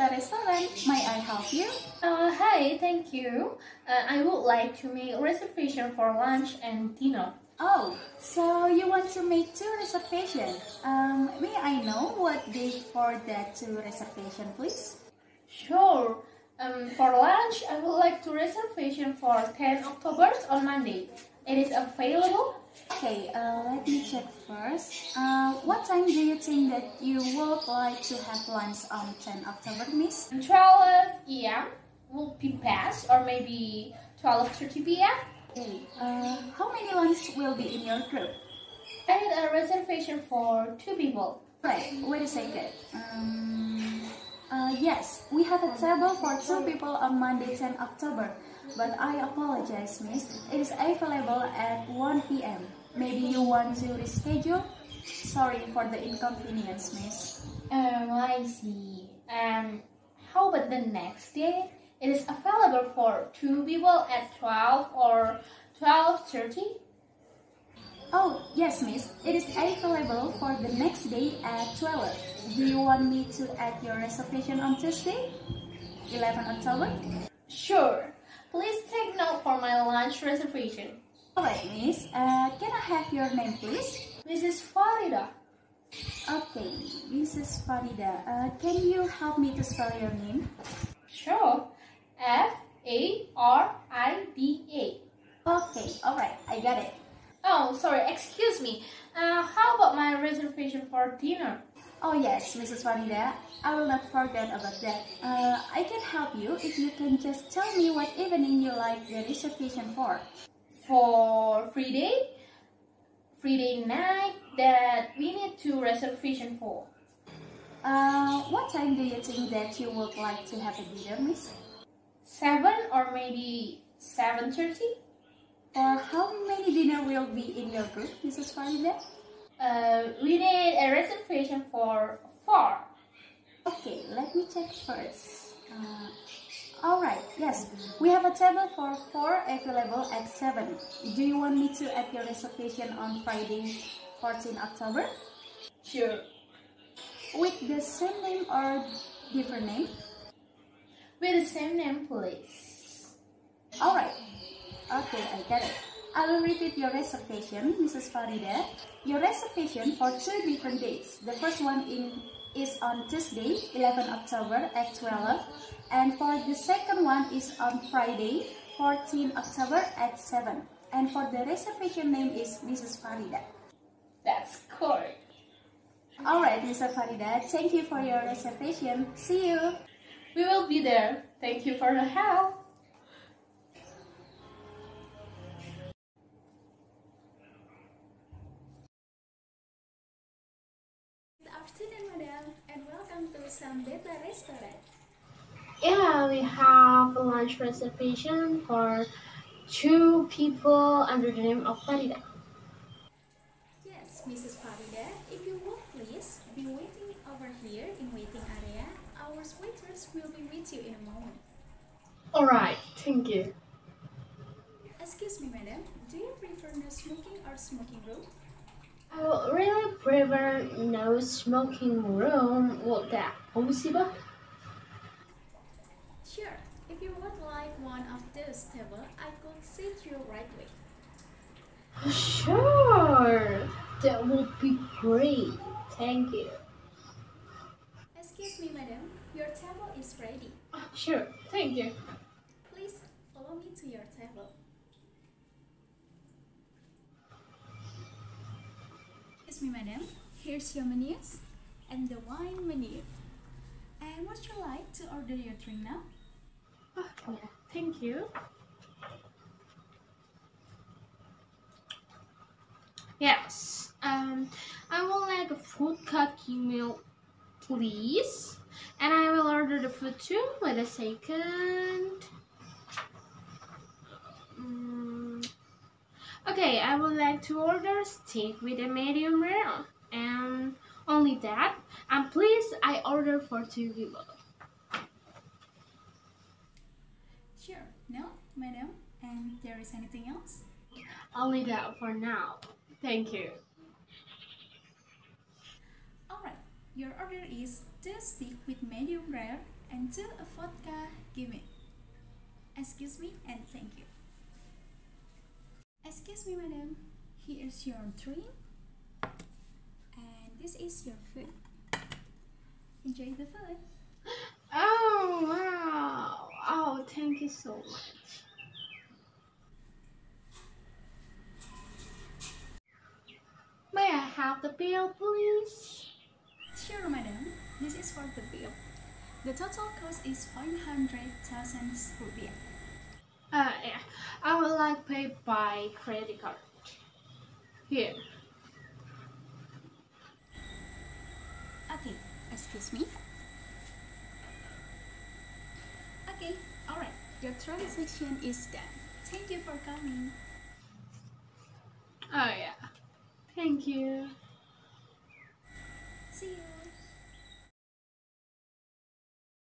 Beta Restaurant. May I help you? Uh, hi, thank you. Uh, I would like to make a reservation for lunch and dinner. Oh, so you want to make two reservations? Um, may I know what date for that two reservation, please? Sure. Um, for lunch, I would like to reservation for 10 October on Monday. It is available. Okay, uh, let me check first. Uh, what time do you think that you would like to have lunch on 10 October, Miss? 12 a.m. will be best, or maybe 12:30 p.m. Okay, uh, how many lunch will be in your group? I need a reservation for two people. Right, wait a second. Um, uh, yes, we have a table for two people on Monday 10 October, but I apologize, miss. It is available at 1 p.m. Maybe you want to reschedule? Sorry for the inconvenience, miss. Um, I see. Um, how about the next day? It is available for two people at 12 or 12.30. Oh, yes, miss. It is available for the next day at 12. Do you want me to add your reservation on Tuesday, 11 October? Sure. Please take note for my lunch reservation. Alright, miss. Uh, can I have your name, please? Mrs. Farida. Okay, Mrs. Farida. Uh, can you help me to spell your name? Sure. F A R I D A. Okay, alright, I got it. Oh, sorry, excuse me. Uh, how about my reservation for dinner? Oh yes, Mrs. Farida, I will not forget about that. Uh, I can help you if you can just tell me what evening you like the reservation for. For Friday? Friday night that we need two reservation for. Uh, what time do you think that you would like to have a dinner, miss? 7 or maybe 7.30? Or how many dinner will be in your group, Mrs. Farida? Uh, we need a reservation for 4. Okay, let me check first. Uh, Alright, yes, we have a table for 4 available at 7. Do you want me to add your reservation on Friday, 14 October? Sure. With the same name or different name? With the same name, please. Alright, okay, I get it. I will repeat your reservation, Mrs. Farida. Your reservation for two different dates. The first one in, is on Tuesday, 11 October at 12. And for the second one is on Friday, 14 October at 7. And for the reservation name is Mrs. Farida. That's correct. Alright, Mr. Farida, thank you for your reservation. See you. We will be there. Thank you for the help. Afternoon, madam, and welcome to Sam Beta Restaurant. Yeah, we have a lunch reservation for two people under the name of Farida. Yes, Mrs. Farida, if you would please be waiting over here in waiting area. Our waiters will be with you in a moment. Alright, thank you. Excuse me, madam, do you prefer no smoking or smoking room? I would really prefer no smoking room. Would that possible? Sure, if you would like one of those table, I could sit you right away. Sure, that would be great. Thank you. Excuse me, madam, your table is ready. Ah, sure, thank you. Please follow me to your table. Me, madam. Here's your menus and the wine menu. And what would you like to order your drink now? Okay, thank you. Yes, um, I would like a fruit kaki milk, please. And I will order the food too. Wait a second. Mm, okay, I would like to order steak with a medium rare. And only that. And please, I order for two people. Sure. No, madam. And there is anything else? Only that for now. Thank you. Alright. Your order is two steak with medium rare And two, a vodka, gimme. Excuse me and thank you. Excuse me, madam. Here's your drink. And this is your food. Enjoy the food. Oh wow! Oh, thank you so much. May I have the bill, please? Sure, madam. This is for the bill. The total cost is 500,000 rupiah. Uh, yeah. I would like pay by credit card. Here. Okay, excuse me. Okay, alright. Your transaction is done. Thank you for coming. Oh yeah. Thank you. See you.